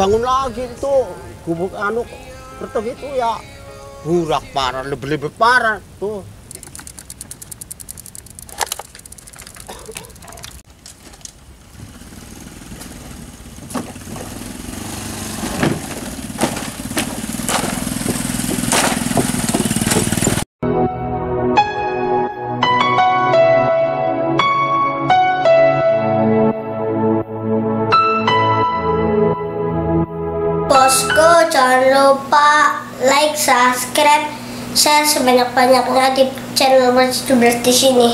Bangun lagi itu. Gubuk anu kertas itu ya. Burak parah lebih-lebih parah tuh subscribe, share sebanyak-banyaknya di channel Berjubel di sini.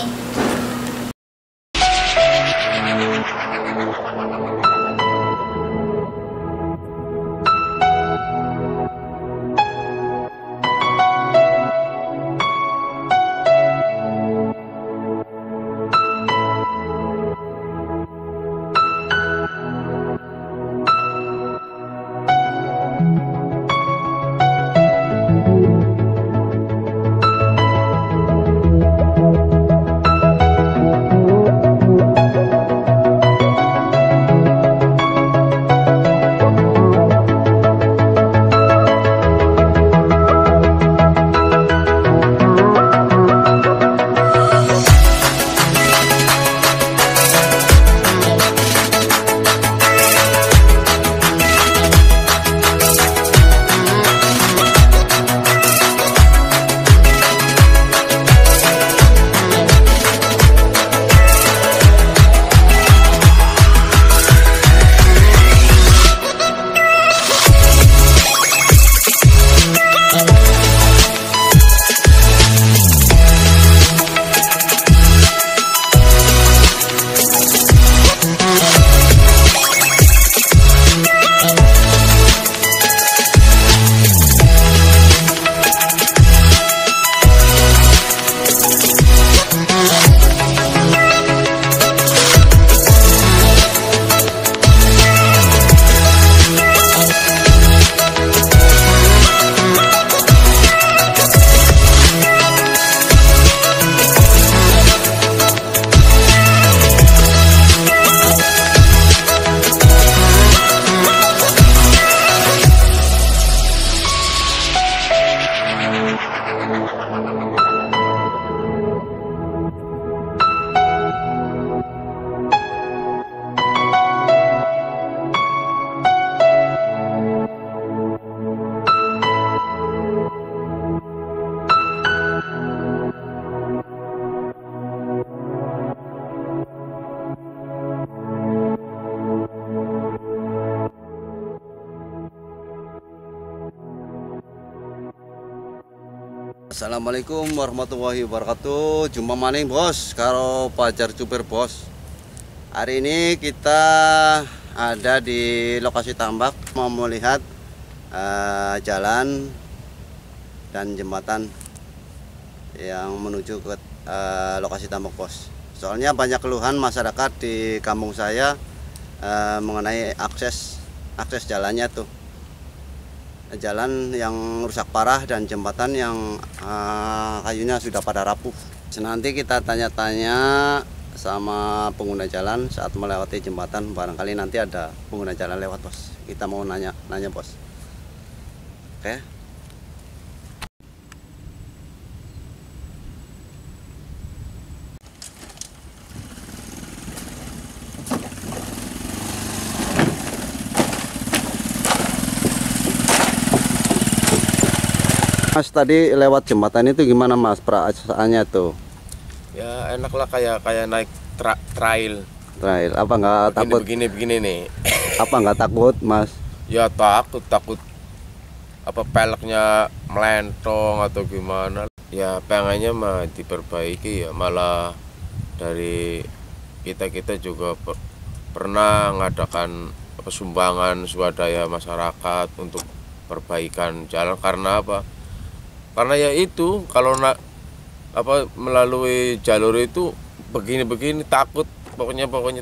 Assalamualaikum warahmatullahi wabarakatuh. Jumpa maning bos. Karo Pajar Cuper bos. Hari ini kita ada di lokasi tambak. Mau melihat eh, jalan dan jembatan Yang menuju ke eh, lokasi tambak bos. Soalnya banyak keluhan masyarakat di kampung saya eh, Mengenai akses akses jalannya tuh jalan yang rusak parah dan jembatan yang uh, kayunya sudah pada rapuh. Nanti kita tanya-tanya sama pengguna jalan saat melewati jembatan barangkali nanti ada pengguna jalan lewat bos. Kita mau nanya nanya bos. Oke. Mas tadi lewat jembatan itu gimana Mas perasaannya tuh? Ya enak lah kayak kayak naik tra trail. Trail apa nggak Begini, takut? begini begini nih. Apa nggak takut Mas? ya takut takut apa peleknya melentong atau gimana. Ya pengennya mah diperbaiki ya malah dari kita kita juga per- pernah mengadakan sumbangan swadaya masyarakat untuk perbaikan jalan karena apa karena ya itu kalau nak apa melalui jalur itu begini-begini takut pokoknya pokoknya.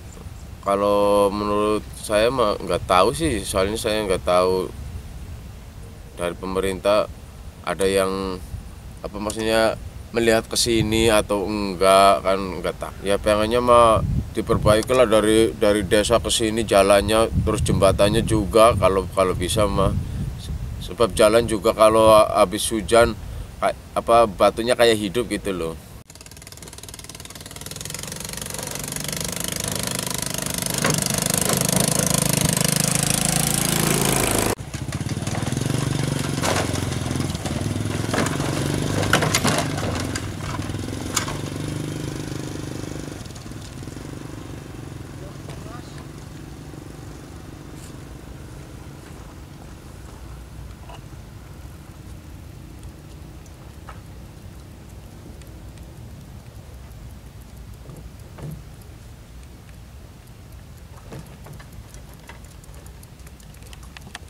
Kalau menurut saya mah nggak tahu sih soalnya saya nggak tahu dari pemerintah ada yang apa maksudnya melihat ke sini atau enggak kan enggak tak ya pengennya mah diperbaiki lah dari dari desa ke sini jalannya terus jembatannya juga kalau kalau bisa mah sebab jalan juga kalau habis hujan apa batunya kayak hidup gitu loh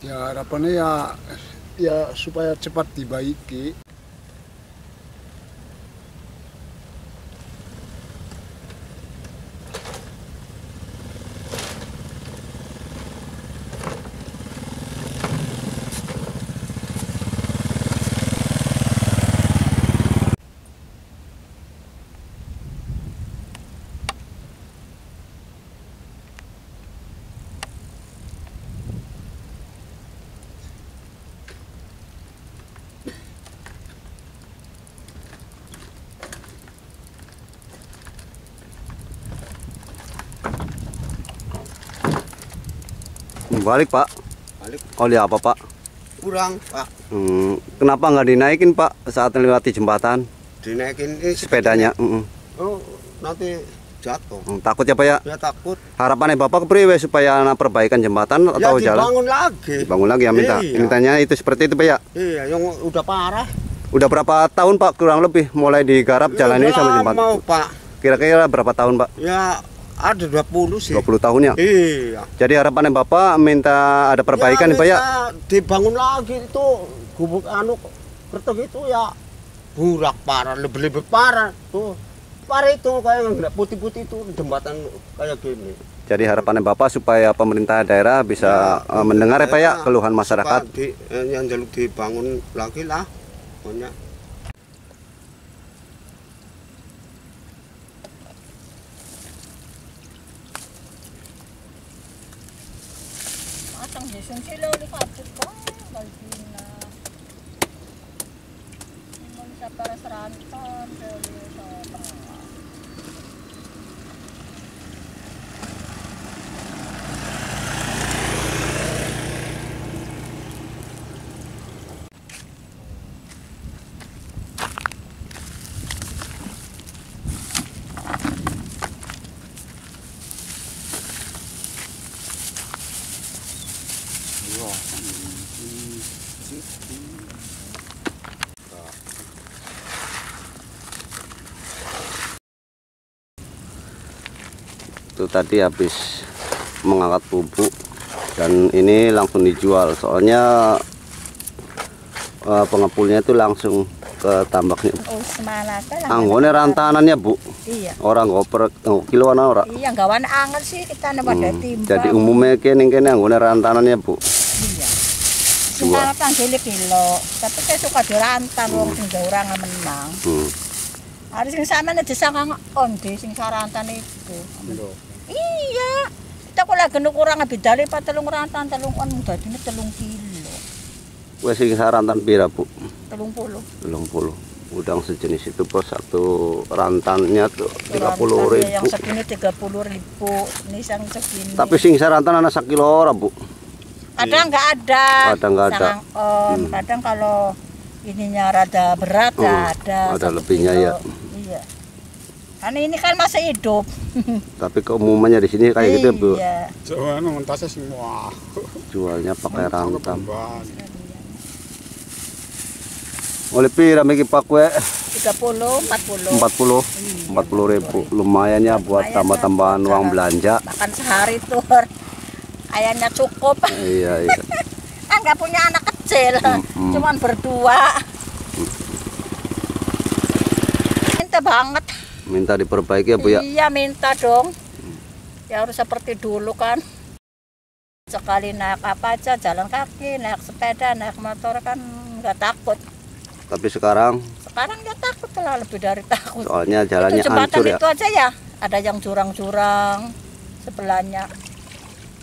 ya harapannya ya ya supaya cepat dibaiki Balik pak. Balik. Oli apa pak? kurang pak Hmm, kenapa nggak dinaikin pak saat melewati jembatan dinaikin ini sepedanya? Mm-mm. oh nanti jatuh Hmm, takut ya pak ya? ya takut Harapannya bapak kepriwe supaya perbaikan jembatan ya atau jalan? dibangun lagi Dibangun lagi ya minta. Iya. Mintanya itu seperti itu pak ya? iya yang udah parah Udah berapa tahun pak kurang lebih mulai digarap jalan ini sama jembatan? pak Kira-kira berapa tahun pak? ya ada 20 sih. 20 tahun ya? iya. Jadi harapannya bapak minta ada perbaikan nih pak ya? dibangun lagi itu. Gubuk anu kertok itu ya. Burak parah lebih lebih parah. Tuh parah itu kayak yang nggak putih-putih itu jembatan kayak gini. Jadi harapannya bapak supaya pemerintah daerah bisa Ya, eh, mendengar ya pak ya keluhan masyarakat. di, eh, yang jaluk dibangun lagi lah. Pokoknya sang hisong si Lolo kapit ko. Ah, Balbin na. Hindi mo para sa ramit pa. Lolo sa pangalaman. Itu tadi habis mengangkat bubuk dan ini langsung dijual soalnya eh, pengepulnya itu langsung ke tambaknya Oh, anggone rantanannya bu Iya. orang goper oh, kiloan ora Iya, gawa na angal sih kita pada Hmm, timbang. jadi umumnya kene kene anggone rantanannya bu Iya. Semana tang kilo. Tapi kayak suka dirantang wong sing daurang nga menang. hmm. Ada sing sama na desa nga onde sing sarantan itu. Iya. Kita ko lagi kurang nga bidali pa talong rantan talong on na talong kilo. wes sing sarantan pira bu Talong pulo. belum puluh udang sejenis itu bos satu rantannya tuh tiga puluh ribu Yang segini tiga puluh ribu. Ini sang segini. tapi sing sarantan anak sakilo ora bu kadang nggak ada Kadang nggak ada. On. kadang kalau ininya rada berat Hmm, ada ada lebihnya kilo. ya. iya karena ini kan masih hidup tapi keumumannya di sini kayak gitu bu iya Soalnya mengentasnya semua. jualnya pakai rantam Oleh pira miki pakwe 30, 40. 40 40 ribu lumayan ya buat tambah-tambahan uang belanja Makan sehari tuh. Ayamnya cukup. iya iya Kan nggak punya anak kecil. Mm-mm. Cuman berdua. Minta banget. Minta diperbaiki ya bu ya Iya minta dong. Ya harus seperti dulu kan. Sekali naik apa aja, jalan kaki, naik sepeda, naik motor kan nggak takut. tapi sekarang Sekarang nggak takut lah, lebih dari takut. soalnya jalannya itu jembatan hancur ya itu aja ya, ada yang jurang-jurang sebelahnya.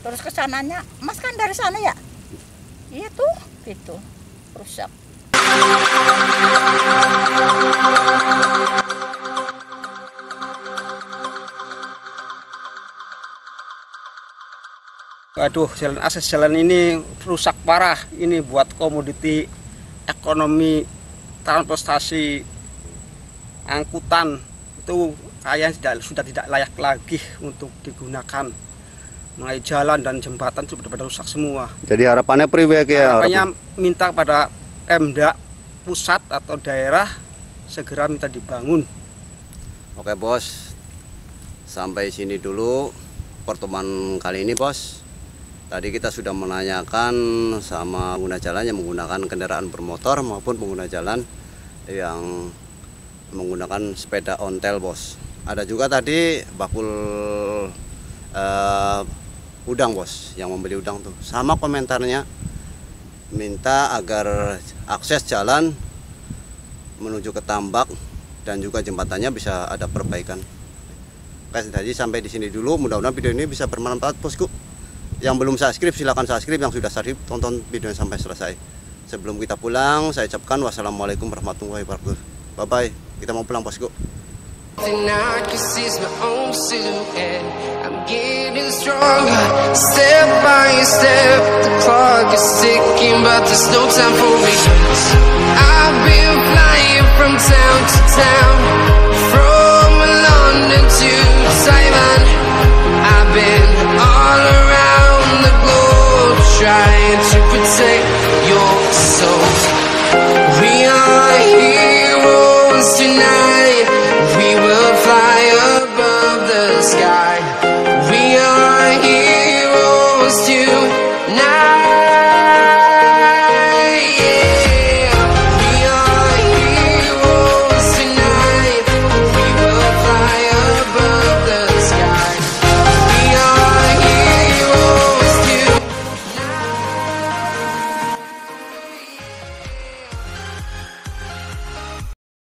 Terus ke sananya, Mas kan dari sana ya? Iya tuh, gitu. Rusak. Aduh, jalan akses jalan ini rusak parah. Ini buat komoditi ekonomi transportasi angkutan itu kayaknya tidak, sudah tidak layak lagi untuk digunakan. Mulai jalan dan jembatan sudah pada rusak semua. jadi harapannya priwe ya Harapannya minta pada Pemda pusat atau daerah segera minta dibangun. Oke bos, sampai sini dulu pertemuan kali ini bos. Tadi kita sudah menanyakan sama pengguna jalan yang menggunakan kendaraan bermotor maupun pengguna jalan yang menggunakan sepeda ontel bos. Ada juga tadi bakul eh, udang bos, yang membeli udang tuh. Sama komentarnya minta agar akses jalan menuju ke Tambak dan juga jembatannya bisa ada perbaikan. Oke, jadi sampai di sini dulu. Mudah-mudahan video ini bisa bermanfaat, bosku. Yang belum subscribe silahkan subscribe. Yang sudah subscribe tonton videonya sampai selesai. Sebelum kita pulang, saya ucapkan wassalamualaikum warahmatullahi wabarakatuh. Bye bye. Kita mau pulang, bosku.